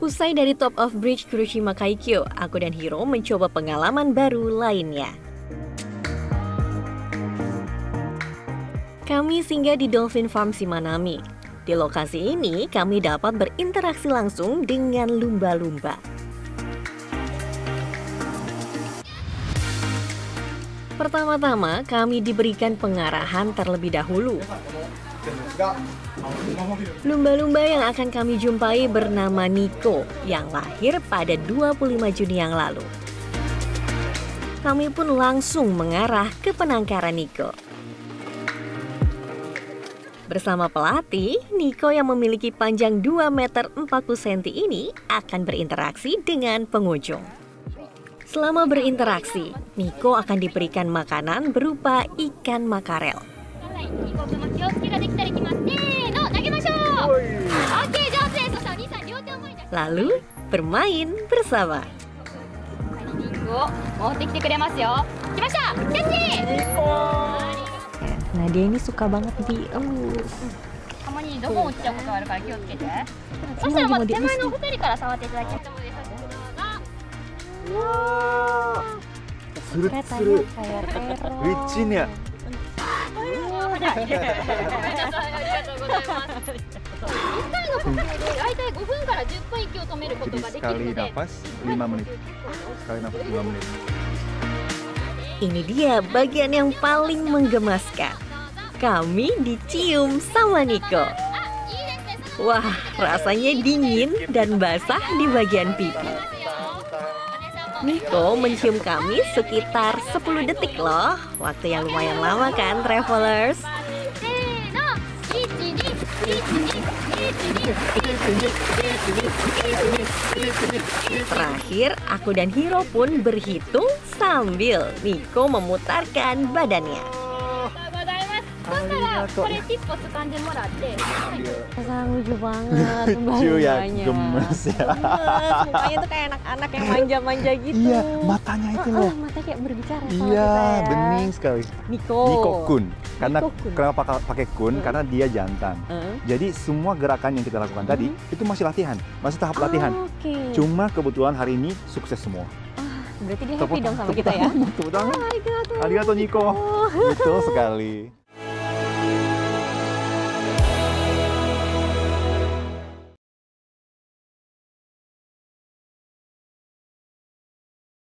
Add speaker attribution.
Speaker 1: Usai dari Top of Bridge Kuroshima Kaikyo, aku dan Hiro mencoba pengalaman baru lainnya. Kami singgah di Dolphin Farm Simanami. Di lokasi ini, kami dapat berinteraksi langsung dengan lumba-lumba. Pertama-tama, kami diberikan pengarahan terlebih dahulu. Lumba-lumba yang akan kami jumpai bernama Nico yang lahir pada 25 Juni yang lalu. Kami pun langsung mengarah ke penangkaran Nico. Bersama pelatih, Niko yang memiliki panjang 2 meter 40 cm ini akan berinteraksi dengan pengunjung. Selama berinteraksi, Niko akan diberikan makanan berupa ikan makarel Lalu bermain bersama. Nah dia ini suka banget di elus.
Speaker 2: たまにどこ落ちちゃうことがあるから気をつけて。そしたらまず手前のお二人か ら触っていただきます。
Speaker 3: Surut surut. Licin ya.
Speaker 2: 大体5分から10分息を止めるこ
Speaker 3: Jadi
Speaker 2: とができる
Speaker 3: sekali
Speaker 2: ので。
Speaker 3: nafas 5 menit. Sekali nafas 5 menit.
Speaker 1: Ini dia bagian yang paling menggemaskan. Kami dicium sama Niko. Wah, rasanya dingin dan basah di bagian pipi. Niko mencium kami sekitar 10 detik loh. Waktu yang lumayan lama kan, travelers?
Speaker 2: せーの、1、2、1、2、
Speaker 1: Terakhir, aku dan Hiro pun berhitung sambil Niko memutarkan badannya.
Speaker 2: ございます。そしたら、これチップを掴んでもらって、
Speaker 1: Sang lucu banget
Speaker 3: Lucu ya, gemes ya.
Speaker 1: Gemes, mukanya tuh kayak anak-anak yang manja-manja gitu.
Speaker 3: Iya, matanya itu
Speaker 1: Ah,
Speaker 3: loh.
Speaker 1: matanya kayak berbicara sama
Speaker 3: Iya,
Speaker 1: kita ya.
Speaker 3: bening sekali.
Speaker 1: Niko.
Speaker 3: Niko kun. Karena
Speaker 1: Niko kun.
Speaker 3: kenapa pakai- pakai kun?
Speaker 1: Hmm.
Speaker 3: Karena dia jantan.
Speaker 1: Heeh.
Speaker 3: Jadi semua gerakan yang kita lakukan tadi itu masih latihan, masih tahap latihan.
Speaker 1: Oh, Oke.
Speaker 3: Cuma kebetulan hari ini sukses semua.
Speaker 1: Berarti dia
Speaker 3: Tepuk
Speaker 1: happy dong sama
Speaker 3: tepuk
Speaker 1: kita ya.
Speaker 3: tangan, Tepuk tangan.
Speaker 1: Arigato.
Speaker 3: Arigato Niko. Betul sekali.